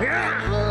Yeah.